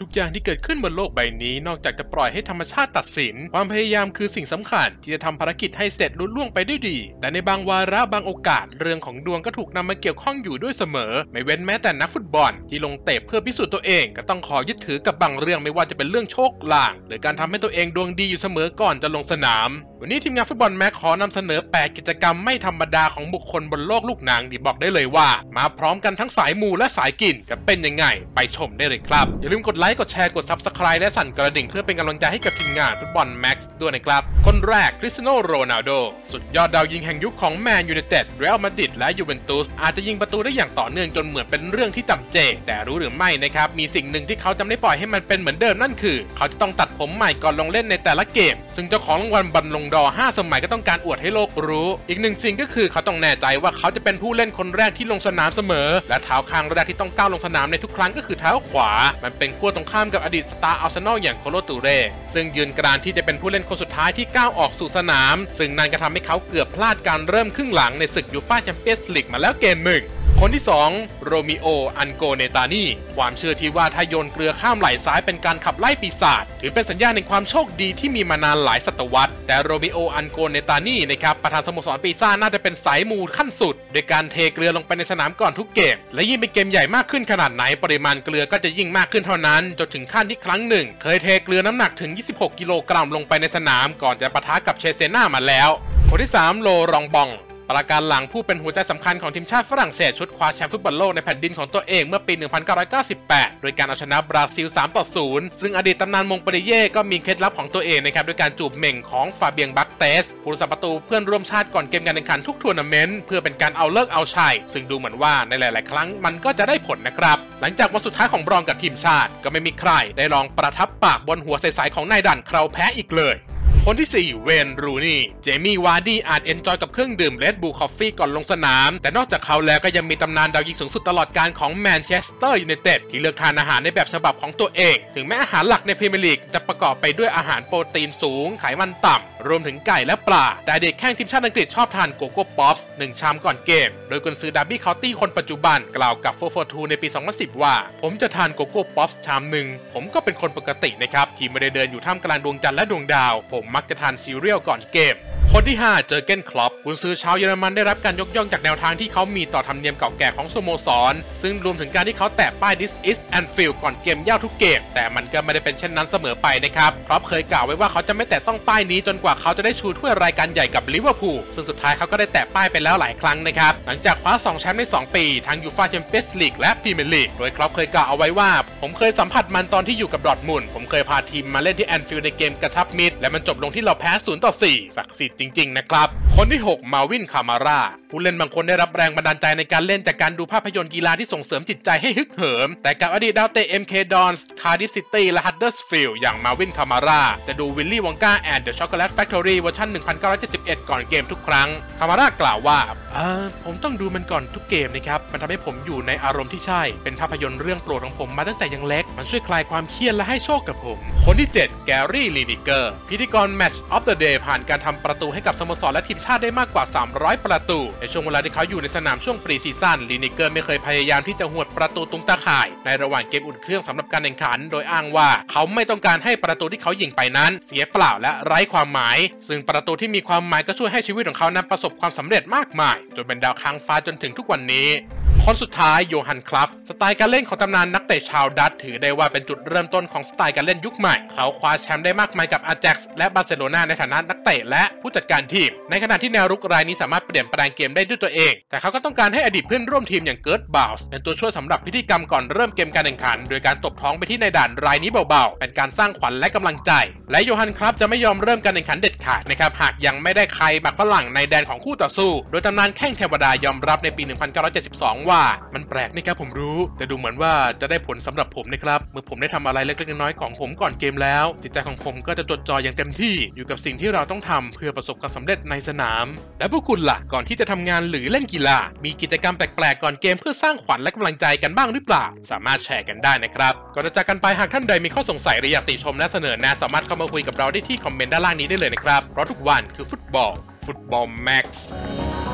ทุกอย่างที่เกิดขึ้นบนโลกใบนี้นอกจากจะปล่อยให้ธรรมชาติตัดสิน ความพยายามคือสิ่งสำคัญ ที่จะทำภารกิจให้เสร็จลุล่วงไปได้ดี แต่ในบางวาระบางโอกาส เรื่องของดวงก็ถูกนำมาเกี่ยวข้องอยู่ด้วยเสมอ ไม่เว้นแม้แต่นักฟุตบอล ที่ลงเตะเพื่อพิสูจน์ตัวเอง ก็ต้องขอยึดถือกับบางเรื่องไม่ว่าจะเป็นเรื่องโชคลาง หรือการทำให้ตัวเองดวงดีอยู่เสมอก่อนจะลงสนาม วันนี้ทีมงานฟุตบอลแม็กขอนำเสนอ 8 กิจกรรมไม่ธรรมดาของบุคคลบนโลกลูกหนังที่บอกได้เลยว่า มาพร้อมกันทั้งสายมูและสายกินจะเป็นยังไงไปชมได้เลยครับอย่าลืมกดไลค์กดแชร์กด Subscribe และสั่นกระดิ่งเพื่อเป็นกำลังใจให้กับทีมงานฟุตบอลแม็กซ์ด้วยนะครับ คนแรกคริสเตียโนโรนัลโดสุดยอดดาวยิงแห่งยุคของแมนยูไนเต็ดเรอัลมาดริดและยูเวนตุสอาจจะยิงประตูได้อย่างต่อเนื่องจนเหมือนเป็นเรื่องที่จำเจ แต่รู้หรือไม่นะครับมีสิ่งหนึ่งที่เขาจะไม่ปล่อยให้มันเป็นเหมือนเดิมนั่นคือ เขาจะต้องตัดผมใหม่ก่อนลงเล่นในแต่ละเกม ซึ่งเจ้าของรางวัลบัลลงดอร์5สมัยก็ต้องการอวดให้โลกรู้ อีกหนึ่งสิ่งก็คือเขาต้องแน่ใจว่าเขาจะเป็นผู้เล่นคนแรกที่ลงสนามเสมอ และเท้าข้างแรกที่ต้องก้าวลงสนามในทุกครั้งก็คือเท้าขวา มันเป็นขั้วตรงข้ามกับอดีตสตาร์อาร์เซนอลอย่างโคโลตูเร่ซึ่งยืนกรานที่จะเป็นผู้เล่นคนสุดท้ายที่ก้าวออกสู่สนาม ซึ่งนั่นก็ทำให้เขาเกือบพลาดการเริ่มครึ่งหลังในศึกยูฟ่าแชมเปี้ยนส์ลีกมาแล้วเกมหนึ่ง คนที่ 2 โรมิโอ อันโกเนตานีความเชื่อที่ว่าถ้าโยนเกลือข้ามไหล่ซ้ายเป็นการขับไล่ปีศาจถือเป็นสัญญาณในความโชคดีที่มีมานานหลายศตวรรษ แต่โรมิโอ อันโกเนตานีนะครับประธานสโมสรปีซ่าน่าจะเป็นสายมูขั้นสุด โดยการเทเกลือลงไปในสนามก่อนทุกเกม และยิ่งเป็นเกมใหญ่มากขึ้นขนาดไหนปริมาณเกลือก็จะยิ่งมากขึ้นเท่านั้น จนถึงขั้นที่ครั้งหนึ่ง เคยเทเกลือน้ำหนักถึง 26 กิโลกรัมลงไปในสนาม ก่อนจะปะทะกับเชเซน่ามาแล้วคนที่ 3 โลรองต์ บลองก์ ปราการหลังผู้เป็นหัวใจสำคัญของทีมชาติฝรั่งเศสชุดคว้าแชมป์ฟุตบอลโลกในแผ่นดินของตัวเองเมื่อปี 1998 โดยการเอาชนะบราซิล 3 ต่อ 0 ซึ่งอดีตตำนานมงต์เปลลิเย่ร์ก็มีเคล็ดลับของตัวเองนะครับด้วยการจูบเหม่งของฟาเบียงบาร์กเตซผู้รักษาประตูเพื่อนร่วมชาติก่อนเกมการแข่งขันทุกทัวร์นาเมนต์เพื่อเป็นการเอาฤกษ์เอาชัยซึ่งดูเหมือนว่าในหลาย ๆ ครั้งมันก็จะได้ผลนะครับหลังจากวันสุดท้ายของบลองก์กับทีมชาติ ก็ไม่มีใครได้ลองประทับปากบนหัวใส ๆ ของนายด่านเคราแพะอีกเลย คนที่ 4 เวนรูนี่ เจมี่วาร์ดี้อาจ enjoy กับเครื่องดื่ม Red Bull coffee ก่อนลงสนาม แต่นอกจากเขาแล้วก็ยังมีตำนานดาวยิงสูงสุดตลอดกาลของแมนเชสเตอร์ยูไนเต็ดที่เลือกทานอาหารในแบบฉบับของตัวเอง ถึงแม้อาหารหลักในพรีเมียร์ลีกจะประกอบไปด้วยอาหารโปรตีนสูง ไขมันต่ำ รวมถึงไก่และปลา แต่เด็กแข้งทีมชาติอังกฤษชอบทาน Coco Pops หนึ่งชามก่อนเกม โดยกุนซือดาร์บี้เคาน์ตี้คนปัจจุบันกล่าวกับ442ในปี 2010 ว่า ผมจะทาน Coco Pops ชามหนึ่งผมก็เป็นคนปกตินะครับที่ไม่ได้เดินอยู่ท่ามกลางดวงจันทร์และดวงดาว ผมมักจะทานซีเรียลก่อนเกม คนที่ 5 เจอเก้นคลอปกุนซือชาวเยอรมันได้รับการยกย่องจากแนวทางที่เขามีต่อธรรมเนียมเก่าแก่ของสโมสร ซึ่งรวมถึงการที่เขาแตะป้าย This is Anfield ก่อนเกมเหย้าทุกเกม แต่มันก็ไม่ได้เป็นเช่นนั้นเสมอไปนะครับคลอปเคยกล่าวไว้ว่าเขาจะไม่แตะต้องป้ายนี้จนกว่าเขาจะได้ชูถ้วยรายการใหญ่กับลิเวอร์พูลซึ่งสุดท้ายเขาก็ได้แตะป้ายไปแล้วหลายครั้งนะครับหลังจากคว้า2แชมป์ใน 2 ปี ทั้งยูฟ่าแชมเปี้ยนส์ลีกและพรีเมียร์ลีกโดยคลอปเคยกล่าวเอาไว้ว่า ผมเคยสัมผัสมันตอนที่อยู่กับดอร์ทมุนด์ผมเคยพาทีมมาเล่นที่แอนฟิลด์ในเกมกระชับมิตรและมันจบลงที่เราแพ้0ต่อ4ศักดิ์สิทธิ์จริง ๆ นะครับ คนที่ 6 มาวินคามาร่า ผู้เล่นบางคนได้รับแรงบันดาลใจในการเล่นจากการดูภาพยนตร์กีฬาที่ส่งเสริมจิตใจให้ฮึกเหิม แต่กับอดีตดาวเตะ MK Dons คาร์ดิฟซิตี้และฮัตเดอร์สฟิลด์อย่างมาวินคามาร่า จะดู Willy Wonka and the Chocolate Factory เวอร์ชัน1971 ก่อนเกมทุกครั้ง คามาร่ากล่าวว่าเออผมต้องดูมันก่อนทุกเกมนะครับ มันทำให้ผมอยู่ในอารมณ์ที่ใช่ เป็นภาพยนตร์เรื่องโปรดของผมมาตั้งแต่ยังเล็ก มันช่วยคลายความเครียดและให้โชคกับผม คนที่ 7 แกรี่ลีนิเกอร์ พิธีกร Match of the Day ผ่านการทำประตูให้กับสโมสรและทีมชาติได้มากกว่า 300 ประตู ในช่วงเวลาที่เขาอยู่ในสนามช่วง preseason ลีนิเกอร์ไม่เคยพยายามที่จะหวดประตูตรงตาข่าย ในระหว่างเกมอุ่นเครื่องสำหรับการแข่งขัน โดยอ้างว่าเขาไม่ต้องการให้ประตูที่เขายิงไปนั้น เสียเปล่าและไร้ความหมาย ซึ่งประตูที่มีความหมายก็ช่วยให้ชีวิตของเขานั้นประสบความสำเร็จมากมาย จนเป็นดาวค้างฟ้าจนถึงทุกวันนี้ คนสุดท้ายโยฮันครัฟฟ์สไตล์การเล่นของตำนานนักเตะชาวดัตช์ถือได้ว่าเป็นจุดเริ่มต้นของสไตล์การเล่นยุคใหม่ เขาคว้าแชมป์ได้มากมายกับอาแจ็กซ์และบาร์เซโลนาในฐานะนักเตะและผู้จัดการทีม ในขณะที่แนวรุกรายนี้สามารถเปลี่ยนแปลงเกมได้ด้วยตัวเอง แต่เขาก็ต้องการให้อดีตเพื่อนร่วมทีมอย่างเกิร์ตบาวส์เป็นตัวช่วยสำหรับพิธีกรรมก่อนเริ่มเกมการแข่งขัน โดยการตบท้องไปที่ในด่านรายนี้เบาๆ เป็นการสร้างขวัญและกำลังใจ และโยฮันครับจะไม่ยอมเริ่มการแข่งขันเด็ดขาดนะครับหากยังไม่ได้ใครบักฝรั่งในแดนของคู่ต่อสู้ โดยตำนานแข้งเทวดายอมรับในปี 1972 ว่ามันแปลกนะครับผมรู้ แต่ดูเหมือนว่าจะได้ผลสำหรับผมนะครับเมื่อผมได้ทำอะไรเล็กๆน้อยๆของผมก่อนเกมแล้ว จิตใจของผมก็จะจดจ่ออย่างเต็มที่อยู่กับสิ่งที่เราต้องทำเพื่อประสบความสำเร็จในสนาม และพวกคุณล่ะก่อนที่จะทำงานหรือเล่นกีฬามีกิจกรรมแปลกๆก่อนเกมเพื่อสร้างขวัญและกำลังใจกันบ้างหรือเปล่า สามารถแชร์กันได้นะครับก่อนจะจากกันไปหากท่านใดมีข้อสงสัยหรืออยากติชมและเสนอแนะสามารถเข้ามาคุยกับเราได้ที่คอมเมนต์ด้านล่างนี้ได้เลยนะครับเพราะทุกวันคือฟุตบอลฟุตบอลแม็กซ์